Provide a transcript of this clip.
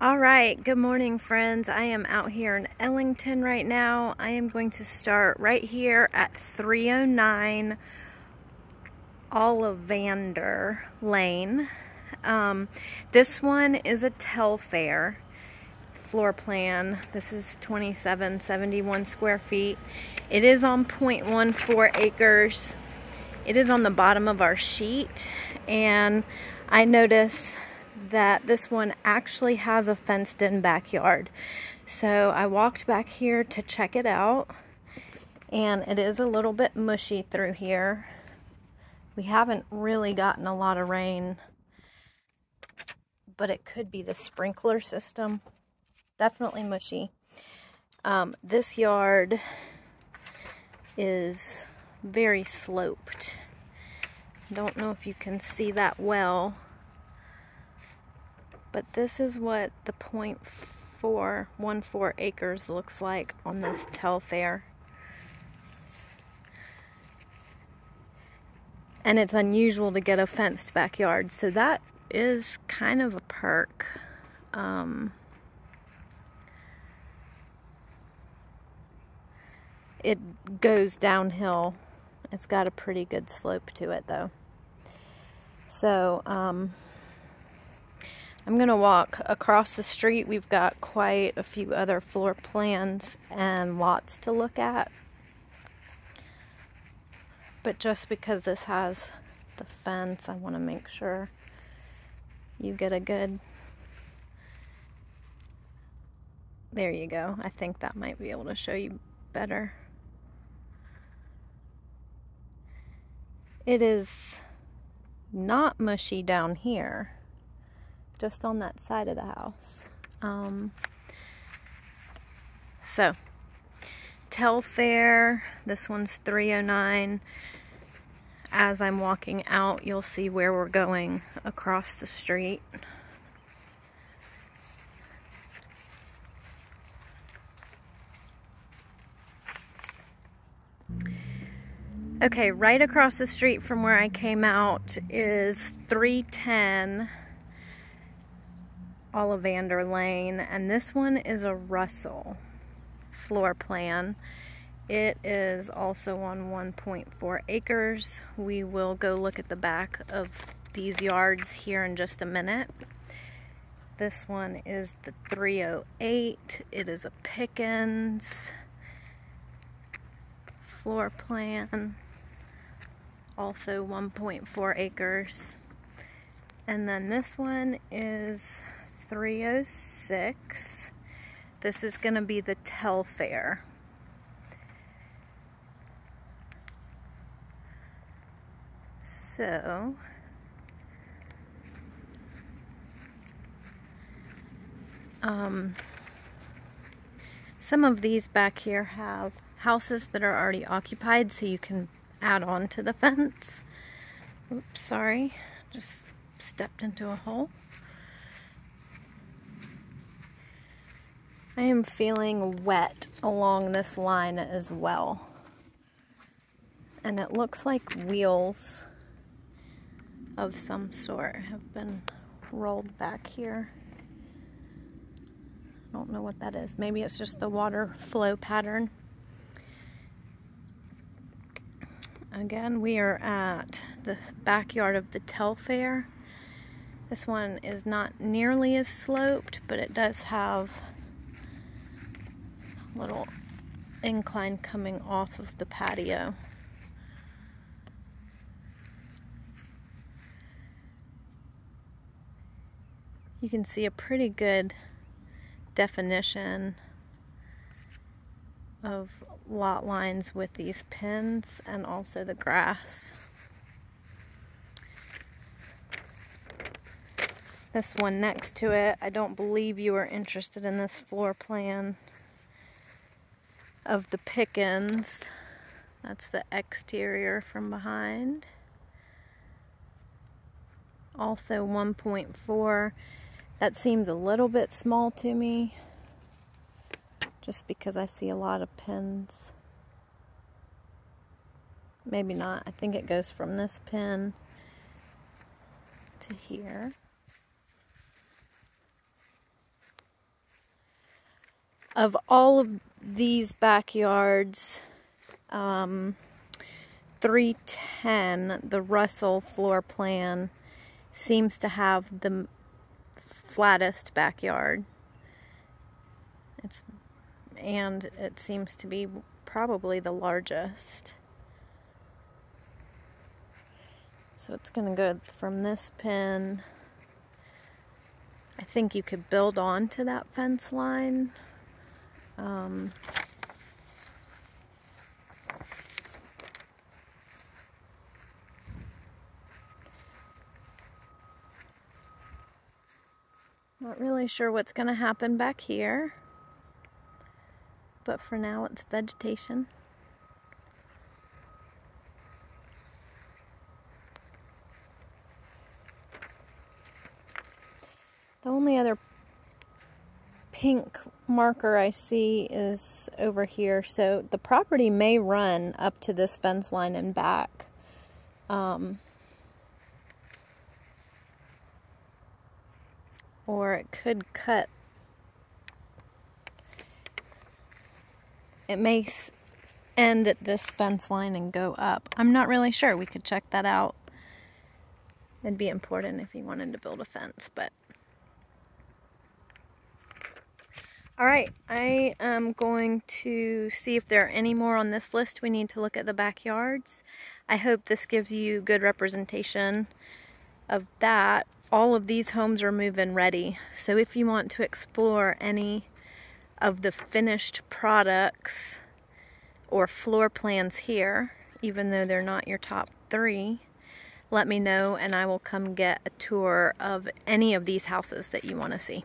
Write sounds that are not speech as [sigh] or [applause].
All right, good morning, friends. I am out here in Ellington right now. I am going to start right here at 309 Ollivander Lane. Um, this one is a Telfair floor plan. This is 2771 square feet. It is on 0.14 acres. It is on the bottom of our sheet, and I notice that this one actually has a fenced in backyard. So I walked back here to check it out and it is a little bit mushy through here. We haven't really gotten a lot of rain, but it could be the sprinkler system. Definitely mushy. Um, this yard is very sloped. Don't know if you can see that well but this is what the 0.414 acres looks like on this Telfair. And it's unusual to get a fenced backyard, so that is kind of a perk. Um, it goes downhill. It's got a pretty good slope to it, though. So, um, I'm going to walk across the street. We've got quite a few other floor plans and lots to look at. But just because this has the fence, I want to make sure you get a good... There you go. I think that might be able to show you better. It is not mushy down here just on that side of the house. Um, so, Telfair, this one's 309. As I'm walking out, you'll see where we're going across the street. Okay, right across the street from where I came out is 310 Ollivander Lane, and this one is a Russell floor plan. It is also on 1.4 acres. We will go look at the back of these yards here in just a minute. This one is the 308. It is a Pickens floor plan. Also 1.4 acres. And then this one is 306. This is going to be the Telfair. So, um, some of these back here have houses that are already occupied so you can add on to the [laughs] fence. Oops, sorry, just stepped into a hole. I am feeling wet along this line as well. And it looks like wheels of some sort have been rolled back here. I don't know what that is. Maybe it's just the water flow pattern. Again, we are at the backyard of the Telfair. This one is not nearly as sloped, but it does have little incline coming off of the patio. You can see a pretty good definition of lot lines with these pins and also the grass. This one next to it, I don't believe you are interested in this floor plan of the Pickens. That's the exterior from behind. Also 1.4. That seems a little bit small to me. Just because I see a lot of pins. Maybe not. I think it goes from this pin to here. of all of these backyards, um, 310, the Russell floor plan, seems to have the flattest backyard. It's and it seems to be probably the largest. So it's going to go from this pin. I think you could build on to that fence line. Um, not really sure what's going to happen back here. But for now it's vegetation. The only other pink marker I see is over here. So the property may run up to this fence line and back. Um, or it could cut. It may end at this fence line and go up. I'm not really sure. We could check that out. It'd be important if you wanted to build a fence, but All right, I am going to see if there are any more on this list. We need to look at the backyards. I hope this gives you good representation of that. All of these homes are move-in ready. So if you want to explore any of the finished products or floor plans here, even though they're not your top three, let me know and I will come get a tour of any of these houses that you want to see.